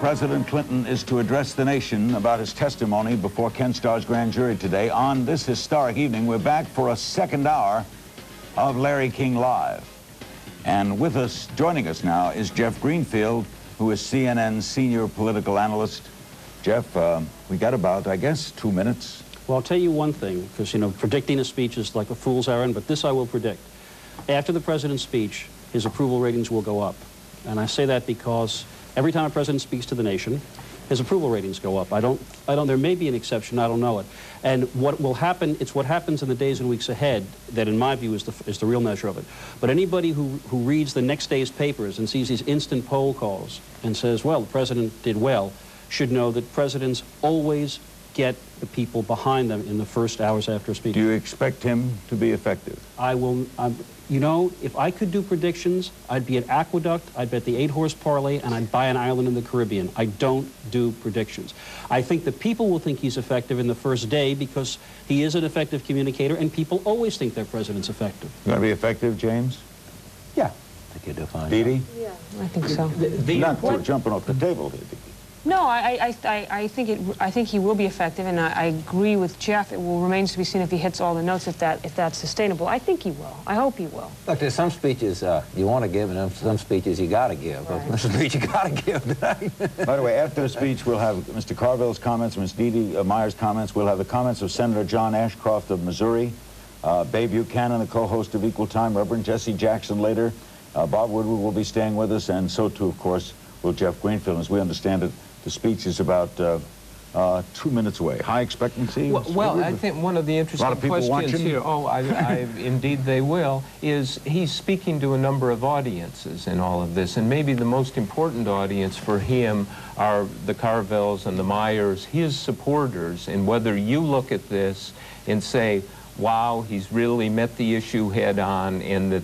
President Clinton is to address the nation about his testimony before Ken Starr's grand jury today. On this historic evening, we're back for a second hour of Larry King Live. And with us, joining us now, is Jeff Greenfield, who is CNN's senior political analyst. Jeff, uh, we got about, I guess, two minutes. Well, I'll tell you one thing, because, you know, predicting a speech is like a fool's errand, but this I will predict. After the president's speech, his approval ratings will go up. And I say that because every time a president speaks to the nation, his approval ratings go up. I don't, I don't, there may be an exception, I don't know it. And what will happen, it's what happens in the days and weeks ahead that in my view is the, is the real measure of it. But anybody who, who reads the next day's papers and sees these instant poll calls and says, well, the president did well, should know that presidents always get the people behind them in the first hours after a speech. Do you expect him to be effective? I will, um, you know, if I could do predictions, I'd be at Aqueduct, I'd bet the eight-horse parlay, and I'd buy an island in the Caribbean. I don't do predictions. I think the people will think he's effective in the first day because he is an effective communicator, and people always think their president's effective. You going to be effective, James? Yeah. I think you'll do fine. Dee Dee? Yeah, I think so. Not sort jumping off the table here, Dee Dee. No, I, I, I, I think it. I think he will be effective, and I, I agree with Jeff. It will remains to be seen if he hits all the notes, if that if that's sustainable. I think he will. I hope he will. Look, there's some speeches uh, you want to give, and some speeches you got to give. Right. There's a speech you got to give tonight. By the way, after the speech, we'll have Mr. Carville's comments, Ms. Dee Dee uh, Meyer's comments. We'll have the comments of Senator John Ashcroft of Missouri, uh, Bay Buchanan, the co-host of Equal Time, Reverend Jesse Jackson later. Uh, Bob Woodward will be staying with us, and so too, of course, will Jeff Greenfield. As we understand it, the speech is about uh, uh, two minutes away. High expectancy? Well, well, I think one of the interesting of people questions watching. here, oh, I, I, indeed they will, is he's speaking to a number of audiences in all of this, and maybe the most important audience for him are the Carvilles and the Myers, his supporters, and whether you look at this and say, wow, he's really met the issue head on, and that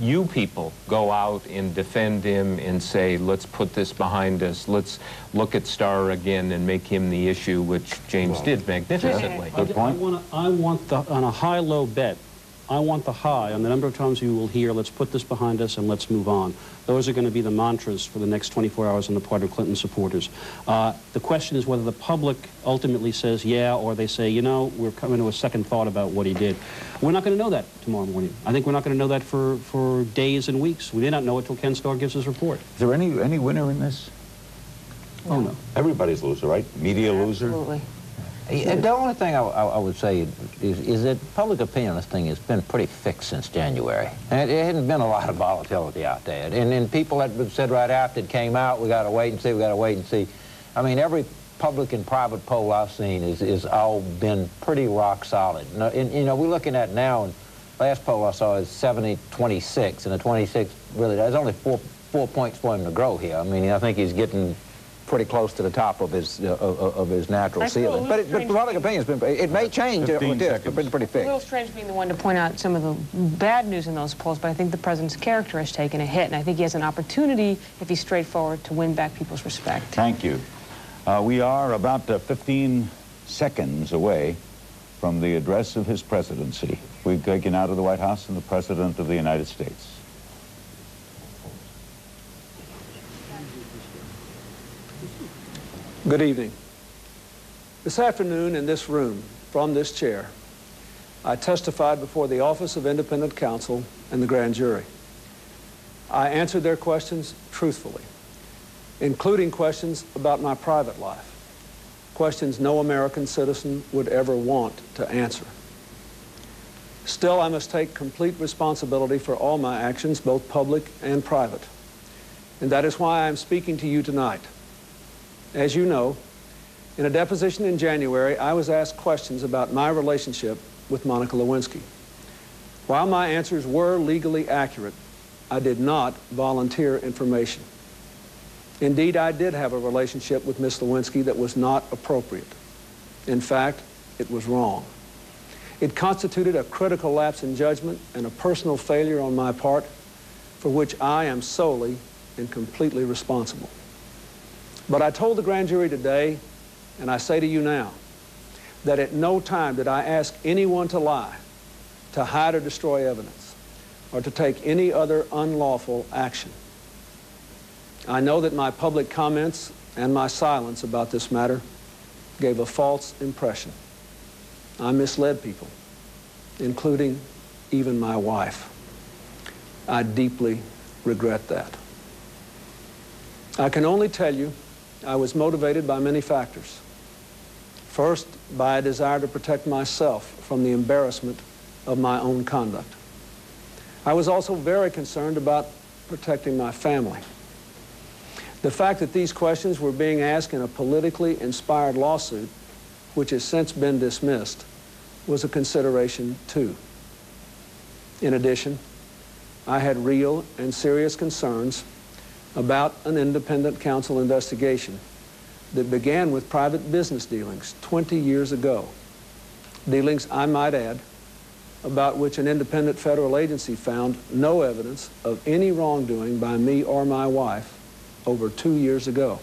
you people go out and defend him and say, let's put this behind us, let's look at Starr again and make him the issue, which James did magnificently. Good point. I want, I want the, on a high-low bet, I want the high on the number of times you will hear, let's put this behind us and let's move on. Those are going to be the mantras for the next 24 hours on the part of Clinton supporters. Uh, the question is whether the public ultimately says yeah, or they say, you know, we're coming to a second thought about what he did. We're not going to know that tomorrow morning. I think we're not going to know that for, for days and weeks. We may not know it till Ken Starr gives his report. Is there any, any winner in this? Oh, no. Everybody's loser, right? Media loser? Absolutely. The only thing I, I- I would say is, is that public opinion on this thing has been pretty fixed since January. And it hasn't been a lot of volatility out there. And, and people have said right after it came out, we got to wait and see, we got to wait and see. I mean, every public and private poll I've seen is, is all been pretty rock solid. And, and, you know, we're looking at now, and last poll I saw is 70-26, and the 26 really, there's only four, four points for him to grow here. I mean, I think he's getting pretty close to the top of his uh, of, of his natural I ceiling. But, it, but strange- public opinion's been, it may change uh, 15 but been pretty fixed. A little strange being the one to point out some of the bad news in those polls, but I think the president's character has taken a hit, and I think he has an opportunity, if he's straightforward, to win back people's respect. Thank you. Uh, we are about uh, 15 seconds away from the address of his presidency. We've taken out of the White House and the President of the United States. Good evening. This afternoon in this room, from this chair, I testified before the Office of Independent Counsel and the grand jury. I answered their questions truthfully, including questions about my private life, questions no American citizen would ever want to answer. Still, I must take complete responsibility for all my actions, both public and private. And that is why I am speaking to you tonight. As you know, in a deposition in January, I was asked questions about my relationship with Monica Lewinsky. While my answers were legally accurate, I did not volunteer information. Indeed, I did have a relationship with Miss Lewinsky that was not appropriate. In fact, it was wrong. It constituted a critical lapse in judgment and a personal failure on my part for which I am solely and completely responsible. But I told the grand jury today, and I say to you now, that at no time did I ask anyone to lie, to hide or destroy evidence, or to take any other unlawful action. I know that my public comments and my silence about this matter gave a false impression. I misled people, including even my wife. I deeply regret that. I can only tell you I was motivated by many factors. First, by a desire to protect myself from the embarrassment of my own conduct. I was also very concerned about protecting my family. The fact that these questions were being asked in a politically inspired lawsuit, which has since been dismissed, was a consideration too. In addition, I had real and serious concerns about an independent counsel investigation that began with private business dealings 20 years ago. Dealings, I might add, about which an independent federal agency found no evidence of any wrongdoing by me or my wife over two years ago.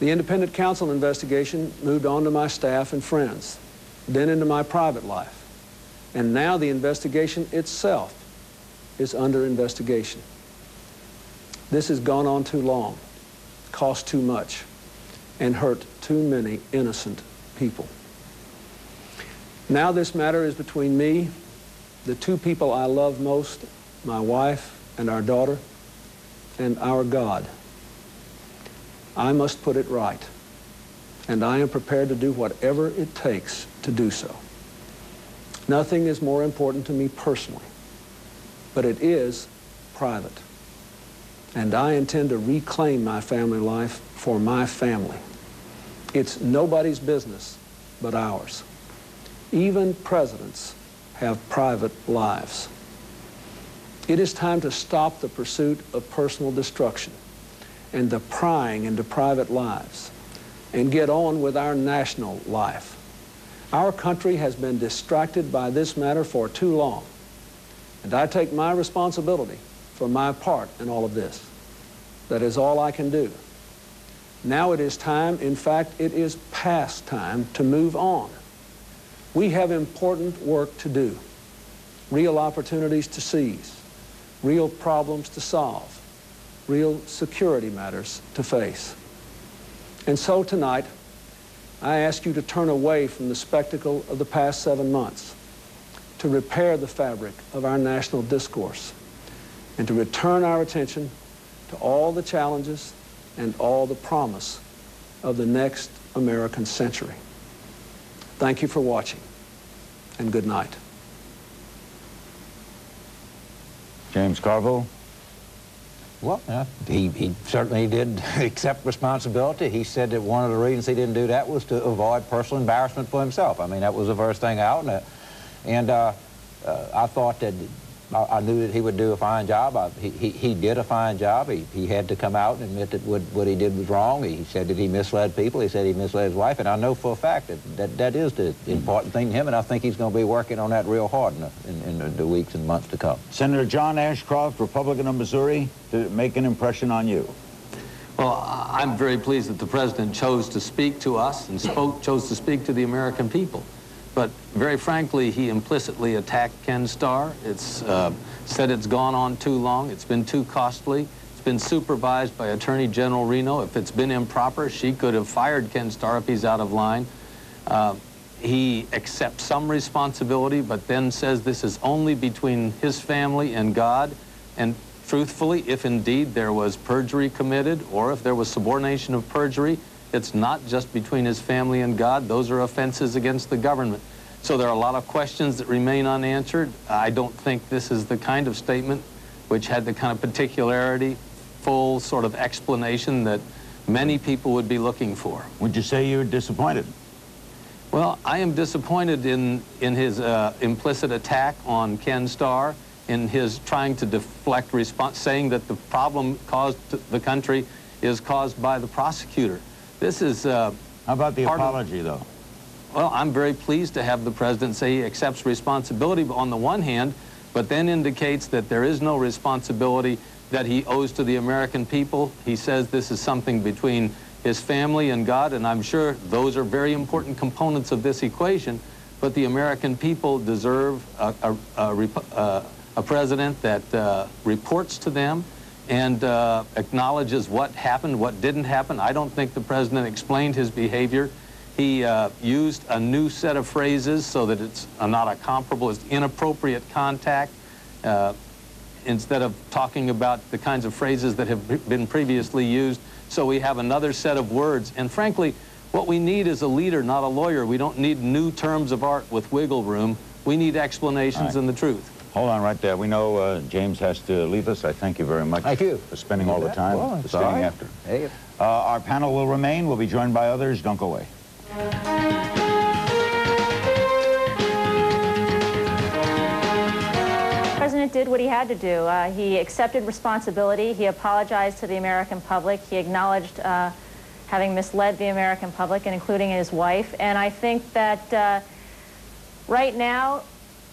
The independent counsel investigation moved on to my staff and friends, then into my private life. And now the investigation itself is under investigation. This has gone on too long, cost too much, and hurt too many innocent people. Now this matter is between me, the two people I love most, my wife and our daughter, and our God. I must put it right, and I am prepared to do whatever it takes to do so. Nothing is more important to me personally, but it is private. And I intend to reclaim my family life for my family. It's nobody's business but ours. Even presidents have private lives. It is time to stop the pursuit of personal destruction and the prying into private lives and get on with our national life. Our country has been distracted by this matter for too long, and I take my responsibility for my part in all of this. That is all I can do. Now it is time, in fact, it is past time to move on. We have important work to do, real opportunities to seize, real problems to solve, real security matters to face. And so tonight, I ask you to turn away from the spectacle of the past seven months, to repair the fabric of our national discourse, and to return our attention to all the challenges and all the promise of the next American century. Thank you for watching, and good night. James Carville? Well, uh, he, he certainly did accept responsibility. He said that one of the reasons he didn't do that was to avoid personal embarrassment for himself. I mean, that was the first thing out. And, uh, and uh, uh I thought that I, I, knew that he would do a fine job. I, he, he, he, did a fine job. He, he had to come out and admit that what, what he did was wrong. He said that he misled people. He said he misled his wife. And I know for a fact that that, that is the mm-hmm. important thing to him. And I think he's going to be working on that real hard in the, in, in the weeks and months to come. Senator John Ashcroft, Republican of Missouri, to make an impression on you. Well, I'm very pleased that the president chose to speak to us and spoke, chose to speak to the American people. But very frankly, he implicitly attacked Ken Starr. It's uh, said it's gone on too long. It's been too costly. It's been supervised by Attorney General Reno. If it's been improper, she could have fired Ken Starr if he's out of line. Uh, he accepts some responsibility, but then says this is only between his family and God. And truthfully, if indeed there was perjury committed or if there was subordination of perjury, it's not just between his family and God. Those are offenses against the government. So there are a lot of questions that remain unanswered. I don't think this is the kind of statement which had the kind of particularity, full sort of explanation that many people would be looking for. Would you say you're disappointed? Well, I am disappointed in, in his uh, implicit attack on Ken Starr, in his trying to deflect response, saying that the problem caused the country is caused by the prosecutor. This is... Uh, How about the apology, though? Well, I'm very pleased to have the president say he accepts responsibility on the one hand, but then indicates that there is no responsibility that he owes to the American people. He says this is something between his family and God, and I'm sure those are very important components of this equation, but the American people deserve a, a, a, a president that uh, reports to them, and uh, acknowledges what happened, what didn't happen. I don't think the president explained his behavior. He uh, used a new set of phrases so that it's uh, not a comparable, it's inappropriate contact, uh, instead of talking about the kinds of phrases that have been previously used. So we have another set of words. And frankly, what we need is a leader, not a lawyer. We don't need new terms of art with wiggle room. We need explanations Right. and the truth. Hold on right there. We know uh, James has to leave us. I thank you very much. Thank you. For spending all the time, Well, for it's all staying right. after. Hey, Uh, our panel will remain. We'll be joined by others. Don't go away. The president did what he had to do. Uh, he accepted responsibility. He apologized to the American public. He acknowledged uh, having misled the American public, and including his wife. And I think that uh, right now,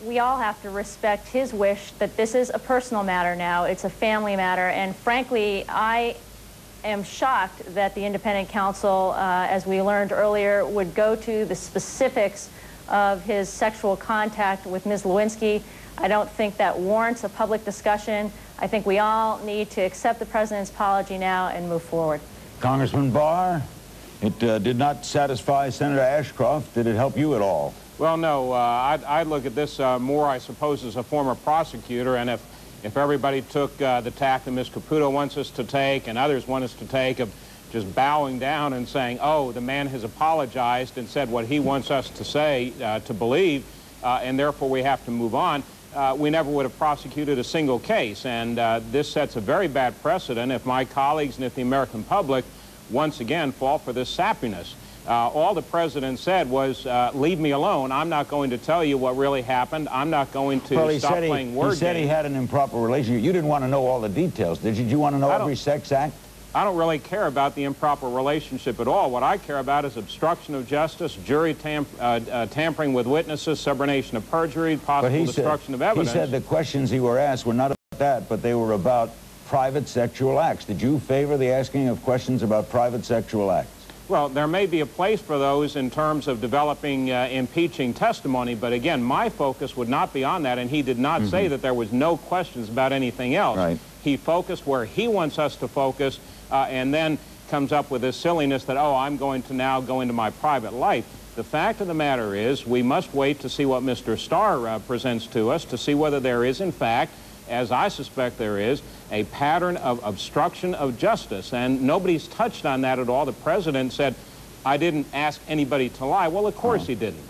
we all have to respect his wish that this is a personal matter now. It's a family matter. And frankly, I am shocked that the independent counsel, uh, as we learned earlier, would go to the specifics of his sexual contact with Ms. Lewinsky. I don't think that warrants a public discussion. I think we all need to accept the president's apology now and move forward. Congressman Barr, it uh, did not satisfy Senator Ashcroft. Did it help you at all? Well, no, uh, I'd, I'd look at this uh, more, I suppose, as a former prosecutor, and if, if everybody took uh, the tack that Ms. Caputo wants us to take and others want us to take of just bowing down and saying, oh, the man has apologized and said what he wants us to say, uh, to believe, uh, and therefore we have to move on, uh, we never would have prosecuted a single case. And this sets a very bad precedent if my colleagues and if the American public once again fall for this sappiness. Uh, all the president said was, uh, leave me alone. I'm not going to tell you what really happened. I'm not going to well, stop he, playing he word said he had an improper relationship. You didn't want to know all the details, did you? Did you want to know every sex act? I don't really care about the improper relationship at all. What I care about is obstruction of justice, jury tam uh, uh, tampering with witnesses, subornation of perjury, possible destruction said, of evidence. he said the questions he were asked were not about that, but they were about private sexual acts. Did you favor the asking of questions about private sexual acts? Well, there may be a place for those in terms of developing uh, impeaching testimony, but again, my focus would not be on that, and he did not say that there was no questions about anything else. Right. He focused where he wants us to focus, uh, and then comes up with this silliness that, oh, I'm going to now go into my private life. The fact of the matter is, we must wait to see what Mr. Starr uh, presents to us to see whether there is, in fact, as I suspect there is, a pattern of obstruction of justice. And nobody's touched on that at all. The president said, I didn't ask anybody to lie. Well, of course he didn't.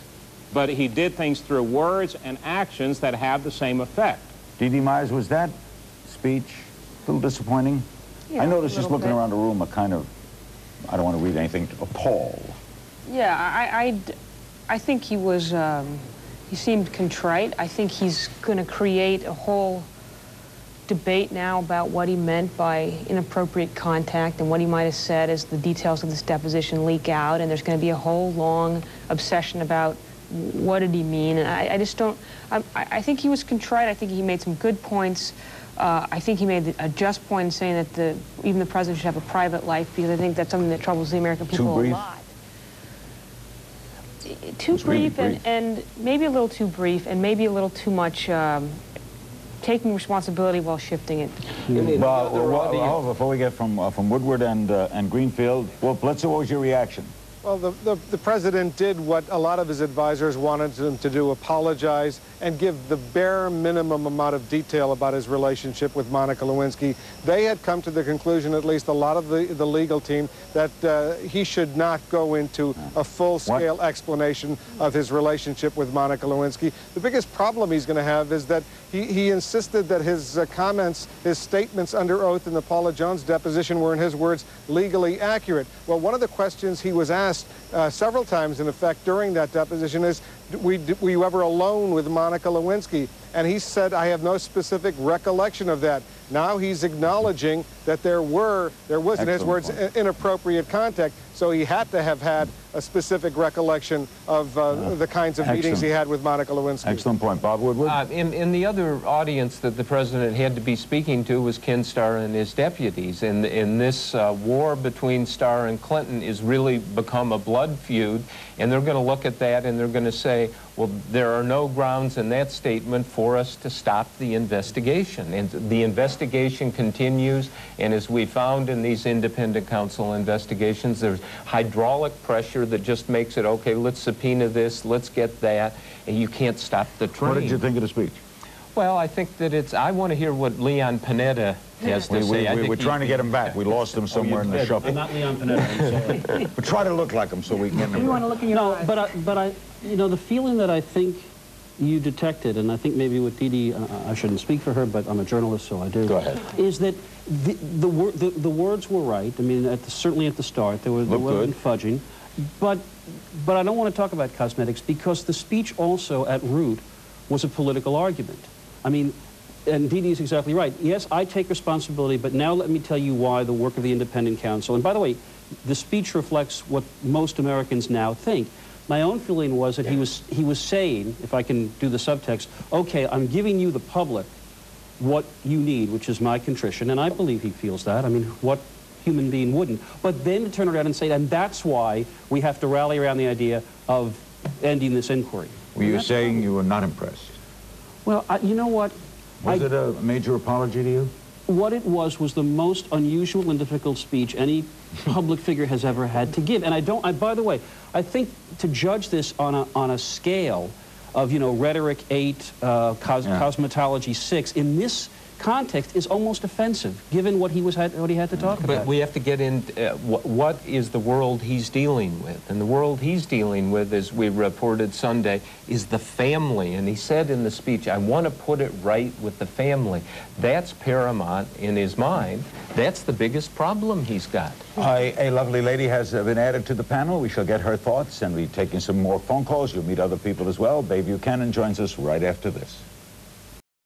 But he did things through words and actions that have the same effect. Dee Dee Myers, was that speech a little disappointing? Yeah, I a noticed just looking bit. around the room a kind of, I don't want to read anything, appalled. Yeah, I, I, I think he was, um, he seemed contrite. I think he's going to create a whole debate now about what he meant by inappropriate contact and what he might have said as the details of this deposition leak out. And there's going to be a whole long obsession about what did he mean. And I, I just don't, I, I think he was contrite. I think he made some good points. Uh, I think he made a just point in saying that the, even the president should have a private life because I think that's something that troubles the American people brief? a lot too It's really brief, and, brief. and maybe a little too brief and maybe a little too much um, taking responsibility while shifting it. Well, other well, audience- hold before we get from, uh, from Woodward and, uh, and Greenfield, well, Blitzer, what was your reaction? Well, the, the, the president did what a lot of his advisors wanted him to do, apologize and give the bare minimum amount of detail about his relationship with Monica Lewinsky. They had come to the conclusion, at least a lot of the, the legal team, that uh, he should not go into a full-scale explanation of his relationship with Monica Lewinsky. The biggest problem he's going to have is that he, he insisted that his uh, comments, his statements under oath in the Paula Jones deposition were, in his words, legally accurate. Well, one of the questions he was asked uh, several times, in effect, during that deposition is, were you ever alone with Monica Lewinsky? And he said, I have no specific recollection of that. Now he's acknowledging that there were, there was, in his words, point. inappropriate contact. So he had to have had a specific recollection of uh, the kinds of meetings he had with Monica Lewinsky. Excellent point. Bob Woodward? Uh, in, in the other audience that the president had to be speaking to was Ken Starr and his deputies. And, and this uh, war between Starr and Clinton is really become a blood feud. And they're going to look at that and they're going to say, Well, there are no grounds in that statement for us to stop the investigation. And the investigation continues, and as we found in these independent counsel investigations, there's hydraulic pressure that just makes it, okay, let's subpoena this, let's get that, and you can't stop the train. What did you think of the speech? Well, I think that it's, I want to hear what Leon Panetta has to We, say. We, we, think we're trying to get him back. We lost him somewhere in the did. shuffle. I'm not Leon Panetta, I'm sorry. But try to look like him so we can get him. You want to look in your No, eyes. but I, but I, you know, the feeling that I think you detected, and I think maybe with Dee Dee, uh, I shouldn't speak for her, but I'm a journalist, so I do. Go ahead. Is that the the, wor the, the words were right. I mean, at the, certainly at the start, there were there Looked wasn't fudging, but but I don't want to talk about cosmetics because the speech also at root was a political argument. I mean. And Dee is exactly right. Yes, I take responsibility, but now let me tell you why the work of the Independent Counsel. And by the way, the speech reflects what most Americans now think. My own feeling was that he was he was saying, if I can do the subtext, okay, I'm giving you the public what you need, which is my contrition, and I believe he feels that. I mean, what human being wouldn't? But then to turn around and say, and that's why we have to rally around the idea of ending this inquiry. Were you saying you were not impressed? Well, I, you know what? Was I- it a major apology to you? what it was was the most unusual and difficult speech any public figure has ever had to give. And I don't, I, by the way, I think to judge this on a, on a scale of, you know, rhetoric eight, uh, cos Yeah. cosmetology six, in this context is almost offensive, given what he was had, what he had to talk But about. But we have to get in, uh, wh- what is the world he's dealing with? And the world he's dealing with, as we reported Sunday, is the family. And he said in the speech, I want to put it right with the family. That's paramount in his mind. That's the biggest problem he's got. I, a lovely lady has uh, been added to the panel. We shall get her thoughts and we're taking some more phone calls. You'll meet other people as well. Bay Buchanan joins us right after this.